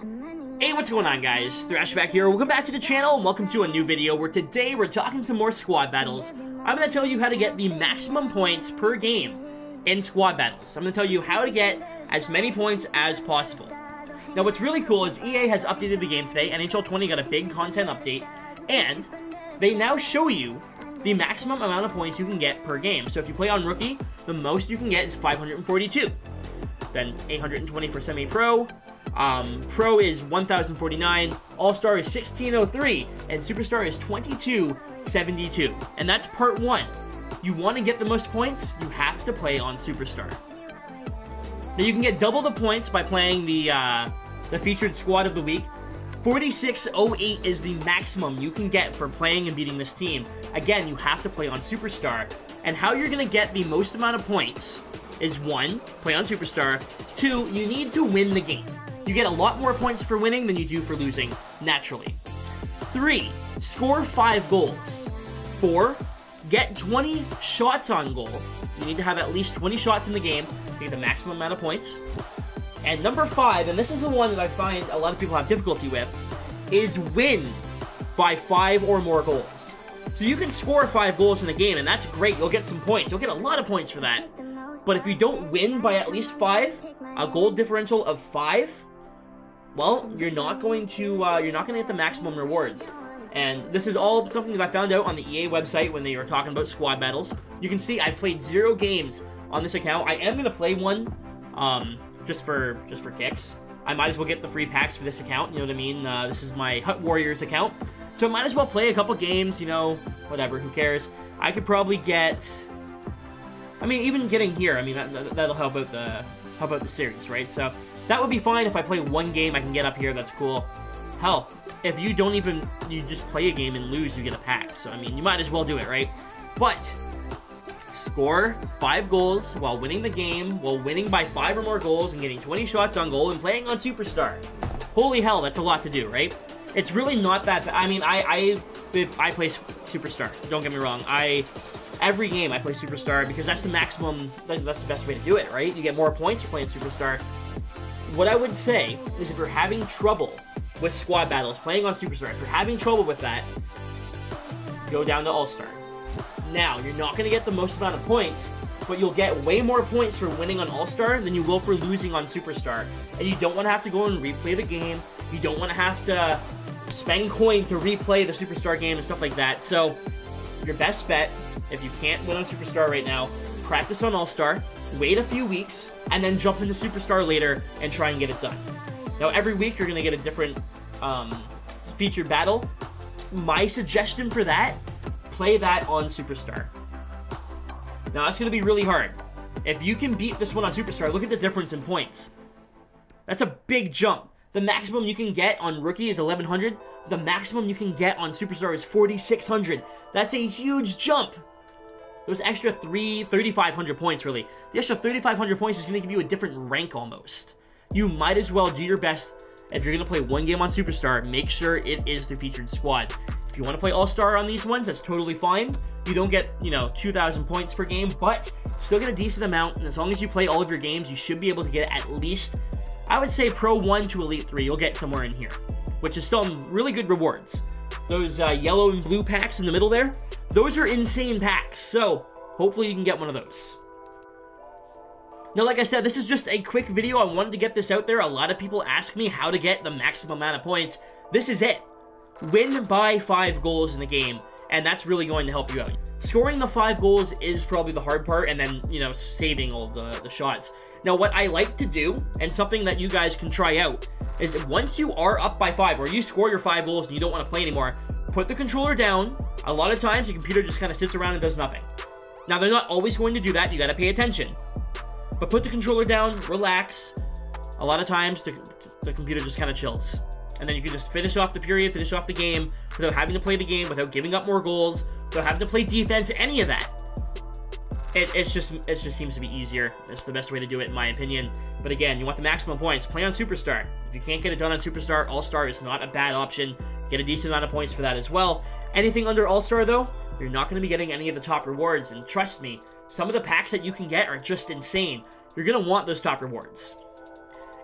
Hey, what's going on guys? Thrash back here. Welcome back to the channel and welcome to a new video where today we're talking some more squad battles. I'm going to tell you how to get the maximum points per game in squad battles. I'm going to tell you how to get as many points as possible. Now what's really cool is EA has updated the game today. And NHL 20 got a big content update and they now show you the maximum amount of points you can get per game. So if you play on Rookie, the most you can get is 542. Then 820 for Semi-Pro. Um, Pro is 1049, All-Star is 1603, and Superstar is 2272. And that's part one. You want to get the most points, you have to play on Superstar. Now you can get double the points by playing the, uh, the featured squad of the week, 4608 is the maximum you can get for playing and beating this team. Again, you have to play on Superstar. And how you're going to get the most amount of points is one, play on Superstar. Two, you need to win the game. You get a lot more points for winning than you do for losing, naturally. Three, score five goals. Four, get 20 shots on goal. You need to have at least 20 shots in the game to get the maximum amount of points. And number five, and this is the one that I find a lot of people have difficulty with, is win by five or more goals. So you can score five goals in a game, and that's great. You'll get some points. You'll get a lot of points for that. But if you don't win by at least five, a goal differential of five, well, you're not going to uh, you're not going to get the maximum rewards. And this is all something that I found out on the EA website when they were talking about squad battles. You can see I've played zero games on this account. I am going to play one. Um, just for just for kicks. I might as well get the free packs for this account, you know what I mean? Uh, this is my Hut Warriors account. So I might as well play a couple games, you know, whatever, who cares. I could probably get... I mean, even getting here, I mean, that, that'll help out the help out the series, right? So that would be fine if I play one game, I can get up here, that's cool. Hell, if you don't even, you just play a game and lose, you get a pack. So, I mean, you might as well do it, right? But, score five goals while winning the game, while winning by five or more goals and getting 20 shots on goal and playing on Superstar. Holy hell, that's a lot to do, right? It's really not that. I mean, I I I play Superstar. Don't get me wrong. I every game I play Superstar because that's the maximum. That's the best way to do it, right? You get more points playing Superstar. What I would say is if you're having trouble with squad battles, playing on Superstar, if you're having trouble with that, go down to All Star now. You're not going to get the most amount of points, but you'll get way more points for winning on All-Star than you will for losing on Superstar. And you don't want to have to go and replay the game. You don't want to have to spend coin to replay the Superstar game and stuff like that. So, your best bet, if you can't win on Superstar right now, practice on All-Star, wait a few weeks, and then jump into Superstar later and try and get it done. Now, every week you're going to get a different um, featured battle. My suggestion for that play that on Superstar. Now, that's going to be really hard. If you can beat this one on Superstar, look at the difference in points. That's a big jump. The maximum you can get on Rookie is 1100. The maximum you can get on Superstar is 4600. That's a huge jump. Those extra 3, 3500 points, really. The extra 3500 points is going to give you a different rank almost. You might as well do your best. If you're going to play one game on Superstar, make sure it is the featured squad. If you want to play All-Star on these ones, that's totally fine. You don't get, you know, 2,000 points per game, but still get a decent amount, and as long as you play all of your games, you should be able to get at least, I would say Pro 1 to Elite 3, you'll get somewhere in here, which is still really good rewards. Those uh, yellow and blue packs in the middle there, those are insane packs, so hopefully you can get one of those. Now, like I said, this is just a quick video. I wanted to get this out there. A lot of people ask me how to get the maximum amount of points. This is it win by five goals in the game, and that's really going to help you out. Scoring the five goals is probably the hard part, and then, you know, saving all the, the shots. Now, what I like to do, and something that you guys can try out, is once you are up by five, or you score your five goals and you don't want to play anymore, put the controller down. A lot of times, the computer just kind of sits around and does nothing. Now, they're not always going to do that. You got to pay attention. But put the controller down, relax. A lot of times, the, the computer just kind of chills and then you can just finish off the period, finish off the game without having to play the game, without giving up more goals, without having to play defense, any of that. It, it's just it just seems to be easier. That's the best way to do it, in my opinion. But again, you want the maximum points. Play on Superstar. If you can't get it done on Superstar, All Star is not a bad option. Get a decent amount of points for that as well. Anything under All Star though, you're not going to be getting any of the top rewards. And trust me, some of the packs that you can get are just insane. You're going to want those top rewards.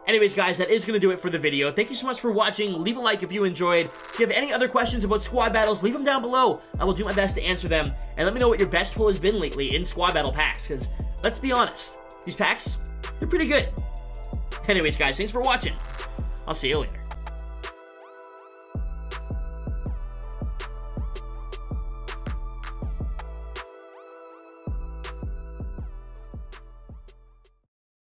Anyways, guys, that is going to do it for the video. Thank you so much for watching. Leave a like if you enjoyed. If you have any other questions about squad battles, leave them down below. I will do my best to answer them. And let me know what your best pull has been lately in squad battle packs, because let's be honest, these packs, they're pretty good. Anyways, guys, thanks for watching. I'll see you later.